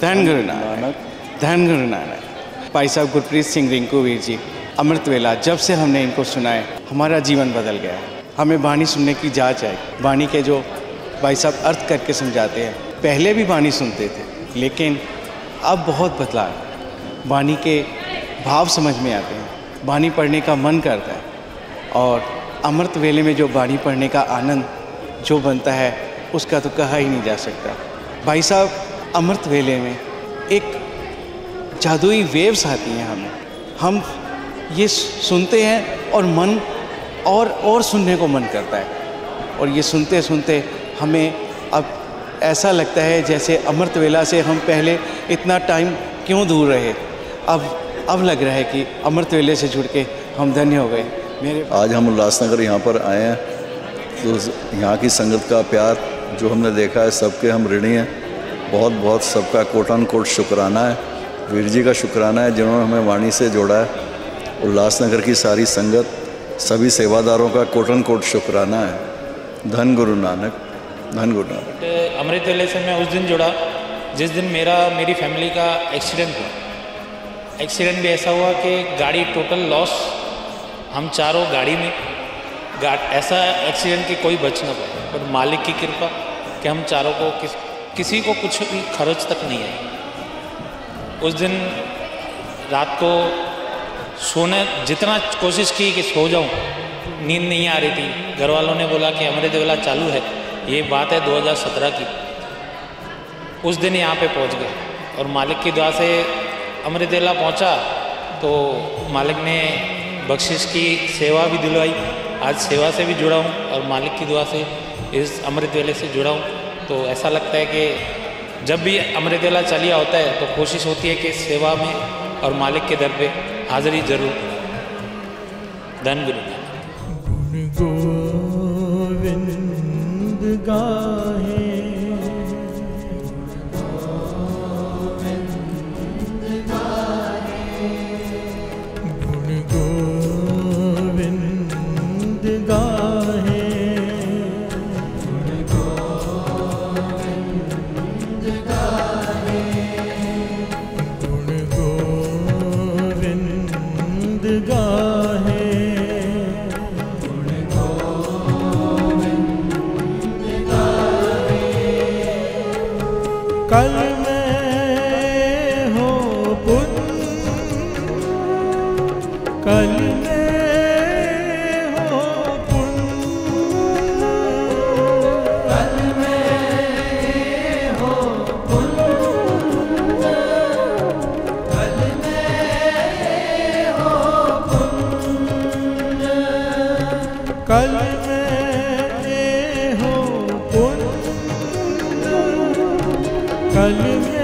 धन गुरु नानक धन गुरु नानक भाई साहब गुरप्रीत सिंह रिंकू वीर जी अमृत वेला जब से हमने इनको सुना है, हमारा जीवन बदल गया हमें बाणी सुनने की जाँच आई बाणी के जो भाई साहब अर्थ करके समझाते हैं, पहले भी बाणी सुनते थे, लेकिन अब बहुत बदलाव है। के भाव समझ में आते हैं। बाणी पढ़ने का मन करता है और अमृत वेले में जो बाणी पढ़ने का आनंद जो बनता है, उसका तो कहा ही नहीं जा सकता। भाई साहब अमृत वेले में एक जादुई वेव्स आती हैं हमें। हम ये सुनते हैं और मन और और सुनने को मन करता है। और ये सुनते सुनते हमें अब ऐसा लगता है जैसे अमृत वेला से हम पहले इतना टाइम क्यों दूर रहे। अब अब लग रहा है कि अमृत वेले से जुड़ के हम धन्य हो गए। मेरे आज हम उल्लासनगर यहाँ पर आए हैं। तो यहाँ की संगत का प्यार जो हमने देखा है, सबके हम ऋणी हैं। बहुत बहुत सबका कोटान कोट शुक्राना है। वीर जी का शुक्राना है, जिन्होंने हमें वाणी से जोड़ा है। उल्लासनगर की सारी संगत, सभी सेवादारों का कोटन कोट शुक्राना है। धन गुरु नानक, धन गुरु नानक। अमृत वेले से मैं उस दिन जुड़ा, जिस दिन मेरा, मेरी फैमिली का एक्सीडेंट हुआ। एक्सीडेंट भी ऐसा हुआ कि गाड़ी टोटल लॉस हम चारों गाड़ी में, गा, ऐसा एक्सीडेंट कि कोई बच ना पाए पर मालिक की कृपा कि हम चारों को किस किसी को कुछ भी खर्च तक नहीं है। उस दिन रात को सोने, जितना कोशिश की कि सो जाऊँ, नींद नहीं आ रही थी। घर वालों ने बोला कि अमृत वेला चालू है। ये बात है 2017 की। उस दिन यहाँ पे पहुँच गए और मालिक की दुआ से अमृत वेला पहुँचा। तो मालिक ने बख्शिश की, सेवा भी दिलवाई। आज सेवा से भी जुड़ा हूँ और मालिक की दुआ से इस अमृत वेले से जुड़ा हूँ। तो ऐसा लगता है कि जब भी अमृतला चलिया होता है तो कोशिश होती है कि सेवा में और मालिक के दर पे हाजिरी ज़रूर धन गुरु गोविंद गाहे कल में हो कल में हो कल में हो कल कल कल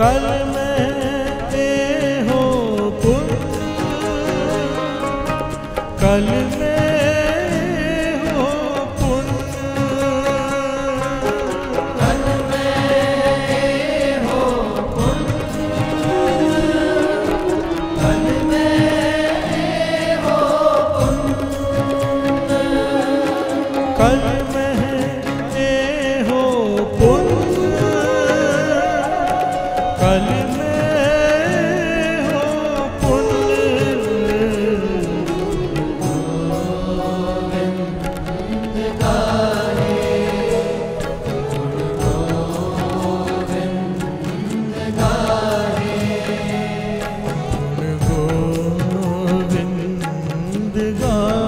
कर्म ए हो पुत्र कल में हो पुण्य कल God.